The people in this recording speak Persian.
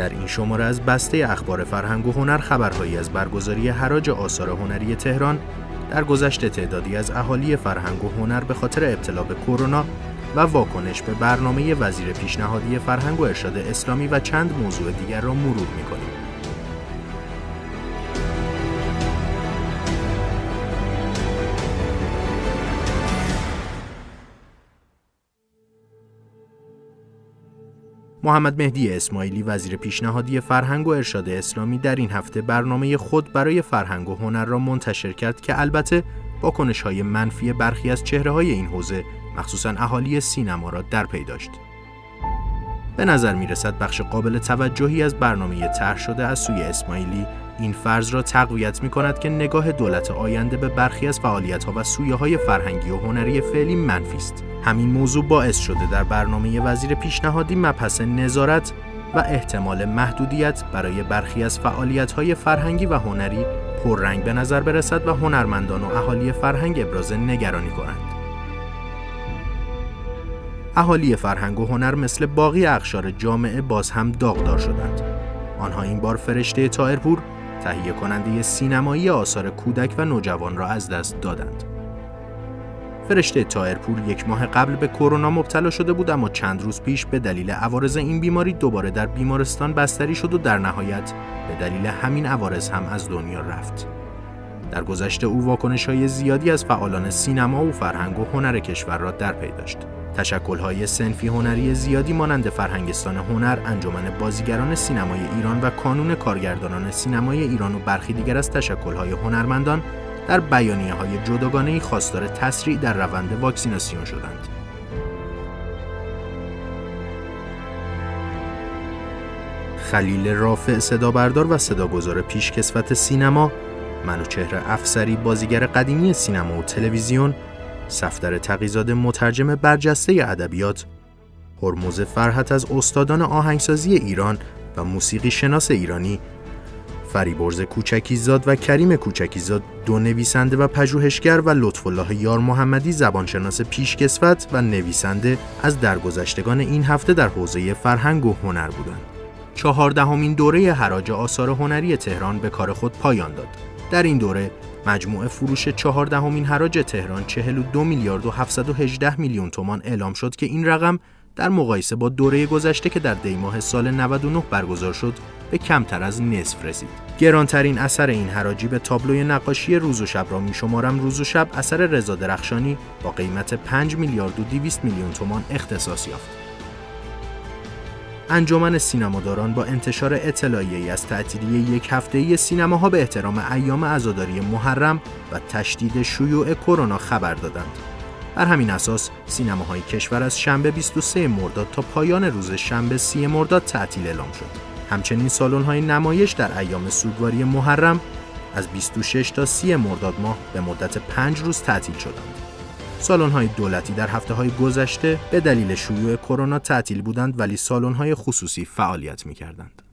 در این شماره از بسته اخبار فرهنگ و هنر خبرهایی از برگزاری حراج آثار هنری تهران در گذشته تعدادی از اهالی فرهنگ و هنر به خاطر ابتلا به کرونا و واکنش به برنامه وزیر پیشنهادی فرهنگ و ارشاد اسلامی و چند موضوع دیگر را مرور می‌کنیم. محمد مهدی اسماعیلی وزیر پیشنهادی فرهنگ و ارشاد اسلامی در این هفته برنامه خود برای فرهنگ و هنر را منتشر کرد که البته واکنش های منفی برخی از چهره های این حوزه مخصوصا اهالی سینما را در پی داشت. به نظر می رسد بخش قابل توجهی از برنامه طرح شده از سوی اسماعیلی این فرض را تقویت می کند که نگاه دولت آینده به برخی از فعالیت ها و سویه های فرهنگی و هنری فعلی منفی است. همین موضوع باعث شده در برنامه وزیر پیشنهادی مبحث نظارت و احتمال محدودیت برای برخی از فعالیت های فرهنگی و هنری پررنگ به نظر برسد و هنرمندان و اهالی فرهنگ ابراز نگرانی کنند. اهالی فرهنگ و هنر مثل باقی اقشار جامعه باز هم داغدار شدند. آنها این بار فرشته طائرپور تهیه کننده سینمایی آثار کودک و نوجوان را از دست دادند. فرشته طائرپور یک ماه قبل به کرونا مبتلا شده بود اما چند روز پیش به دلیل عوارض این بیماری دوباره در بیمارستان بستری شد و در نهایت به دلیل همین عوارض هم از دنیا رفت. در گذشته او واکنش های زیادی از فعالان سینما و فرهنگ و هنر کشور را در پی داشت. های سنفی هنری زیادی مانند فرهنگستان هنر، انجمن بازیگران سینمای ایران و کانون کارگردانان سینمای ایران و برخی دیگر از های هنرمندان در بیانیه های جداگانه خواستار تسریع در روند واکسیناسیون شدند. خلیل رافع صدابردار و صداگذار پیشکسوت سینما منوچهر افسری بازیگر قدیمی سینما و تلویزیون صفدر تقیزاده مترجم برجسته ادبیات هرموز فرحت از استادان آهنگسازی ایران و موسیقی شناس ایرانی فریبرز کوچکیزاد و کریم کوچکیزاد دو نویسنده و پژوهشگر و لطف الله یار محمدی زبانشناس پیشکسوت و نویسنده از درگذشتگان این هفته در حوزه فرهنگ و هنر بودند. چهاردهمین دوره حراج آثار هنری تهران به کار خود پایان داد. در این دوره مجموع فروش چهاردهمین حراج تهران 42 میلیارد و 718 میلیون تومان اعلام شد که این رقم در مقایسه با دوره گذشته که در دیماه سال 99 برگزار شد به کمتر از نصف رسید. گرانترین اثر این حراجی به تابلوی نقاشی روز و شب را میشمارم روز و شب اثر رضا درخشانی با قیمت 5 میلیارد و 200 میلیون تومان اختصاص یافت. انجمن سینماداران با انتشار اطلاعیه‌ای از تعطیلی یک هفته‌ای سینماها به احترام ایام عزاداری محرم و تشدید شیوع کرونا خبر دادند. بر همین اساس سینماهای کشور از شنبه 23 مرداد تا پایان روز شنبه 30 مرداد تعطیل اعلام شد. همچنین سالن های نمایش در ایام سوگواری محرم از 26 تا 30 مرداد ماه به مدت 5 روز تعطیل شدند. سالن های دولتی در هفته های گذشته به دلیل شیوع کرونا تعطیل بودند ولی سالن های خصوصی فعالیت می کردند.